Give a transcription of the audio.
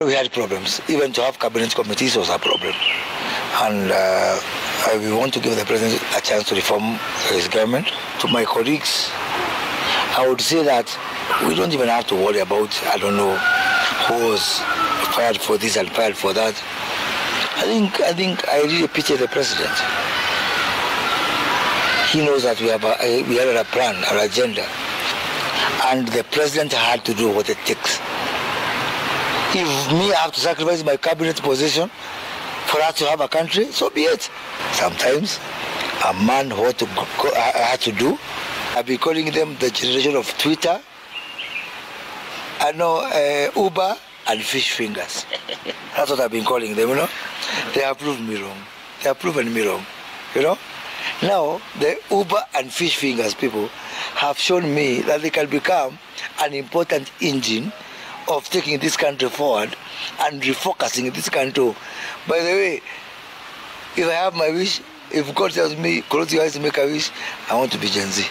We had problems. Even to have cabinet committees was a problem. And uh, we want to give the president a chance to reform his government. To my colleagues, I would say that we don't even have to worry about, I don't know, who was fired for this and fired for that. I think, I think I really pity the president. He knows that we have a, we have a plan, an agenda. And the president had to do what it takes. If me I have to sacrifice my cabinet position for us to have a country, so be it. Sometimes a man what to go, had to do. I've been calling them the generation of Twitter. I know uh, Uber and fish fingers. That's what I've been calling them, you know. They have proven me wrong. They have proven me wrong, you know. Now, the Uber and fish fingers people have shown me that they can become an important engine of taking this country forward and refocusing this country. By the way, if I have my wish, if God tells me, close your eyes and make a wish, I want to be Gen Z.